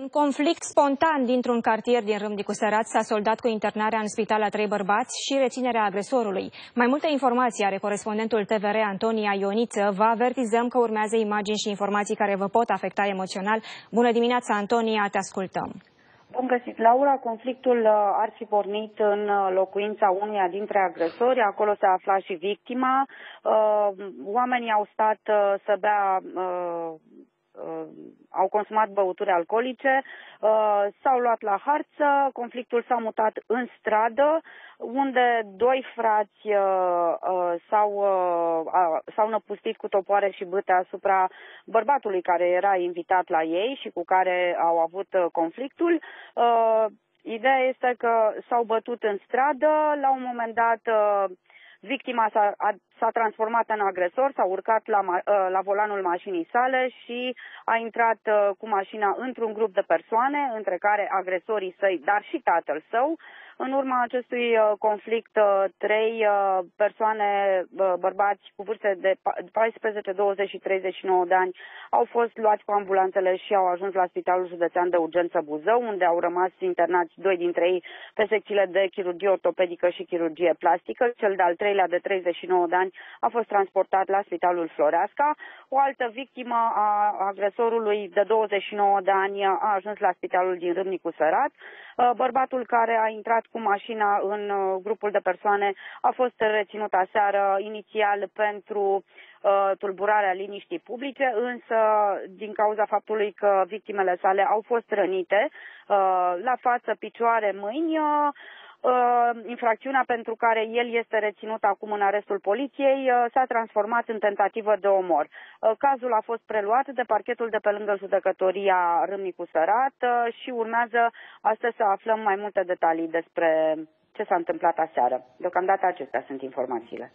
Un conflict spontan dintr-un cartier din Râmnicu Sărat s-a soldat cu internarea în spital a trei bărbați și reținerea agresorului. Mai multe informații are corespondentul TVR Antonia Ioniță. Vă avertizăm că urmează imagini și informații care vă pot afecta emoțional. Bună dimineața, Antonia, te ascultăm. Bun găsit, Laura. Conflictul uh, ar fi pornit în uh, locuința unuia dintre agresori. Acolo se afla și victima. Uh, oamenii au stat să bea uh, au consumat băuturi alcoolice, uh, s-au luat la harță, conflictul s-a mutat în stradă, unde doi frați uh, uh, s-au, uh, s-au năpustit cu topoare și bâte asupra bărbatului care era invitat la ei și cu care au avut uh, conflictul. Uh, Ideea este că s-au bătut în stradă, la un moment dat uh, Victima s-a, a, s-a transformat în agresor, s-a urcat la, ă, la volanul mașinii sale și a intrat ă, cu mașina într-un grup de persoane, între care agresorii săi, dar și tatăl său. În urma acestui ă, conflict, trei persoane, bărbați cu vârste de 14, 20 și 39 de ani, au fost luați cu ambulanțele și au ajuns la Spitalul Județean de Urgență Buzău, unde au rămas internați doi dintre ei pe secțiile de chirurgie ortopedică și chirurgie plastică. Cel de-al treilea de 39 de ani a fost transportat la Spitalul Floreasca. O altă victimă a agresorului de 29 de ani a ajuns la Spitalul din Râmnicu Sărat. Uh, bărbatul care a intrat cu mașina în uh, grupul de persoane a fost reținut aseară inițial pentru uh, tulburarea liniștii publice, însă din cauza faptului că victimele sale au fost rănite la față, picioare, mâini, Uh, infracțiunea pentru care el este reținut acum în arestul poliției uh, s-a transformat în tentativă de omor. Uh, cazul a fost preluat de parchetul de pe lângă judecătoria Râmnicu Sărat și urmează astăzi să aflăm mai multe detalii despre ce s-a întâmplat aseară. Deocamdată acestea sunt informațiile.